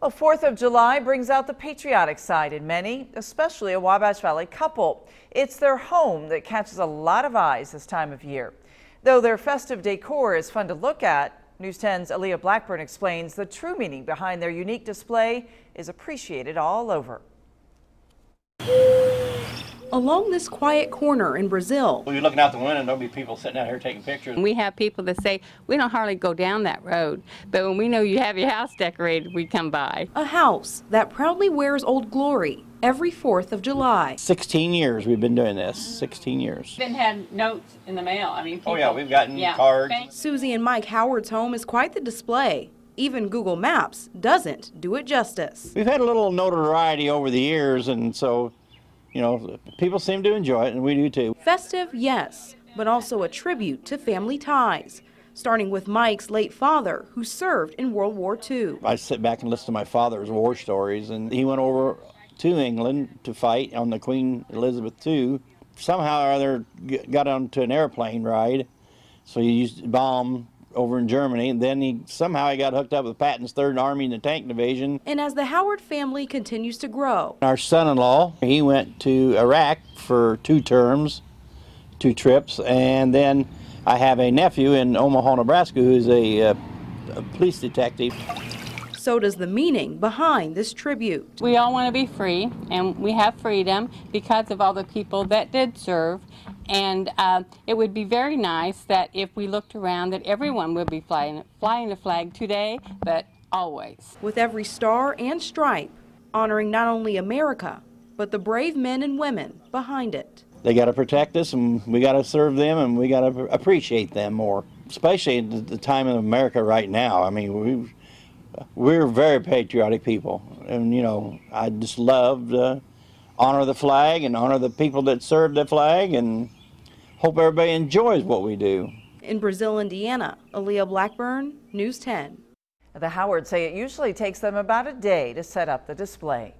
Well, 4th of July brings out the patriotic side in many, especially a Wabash Valley couple. It's their home that catches a lot of eyes this time of year. Though their festive decor is fun to look at, News 10's Aaliyah Blackburn explains the true meaning behind their unique display is appreciated all over. Along this quiet corner in Brazil, We'll be looking out the window and there'll be people sitting out here taking pictures. We have people that say, we don't hardly go down that road, but when we know you have your house decorated, we come by. a house that proudly wears Old Glory every 4th of July. 16 years we've been doing this. 16 years. Then had notes in the mail. I mean, Oh yeah, we've gotten cards. Susie and Mike Howard's home is quite the display. Even Google Maps doesn't do it justice. We've had a little notoriety over the years, and so, you know, people seem to enjoy it, and we do too. Festive, yes, but also a tribute to family ties, starting with Mike's late father, who served in World War II. I sit back and listen to my father's war stories, and he went over to England to fight on the Queen Elizabeth II. Somehow or other, got onto an airplane ride, so he used bomb over in Germany. And then he somehow he got hooked up with Patton's Third Army in the Tank Division. And as the Howard family continues to grow, Our son-in-law, he went to Iraq for two terms, two trips, and then I have a nephew in Omaha, Nebraska, who's a, uh, a police detective. So does the meaning behind this tribute. We all want to be free, and we have freedom because of all the people that did serve. And uh, it would be very nice that if we looked around, that everyone would be flying, flying the flag today, but always. With every star and stripe, honoring not only America, but the brave men and women behind it. They got to protect us, and we got to serve them, and we got to appreciate them more, especially at the- the time of America right now. I mean, we we're very patriotic people, and you know, I just love to honor the flag and honor the people that serve the flag, and hope everybody enjoys what we do. In Brazil, Indiana, Aaliyah Blackburn, News 10. The Howards say it usually takes them about a day to set up the display.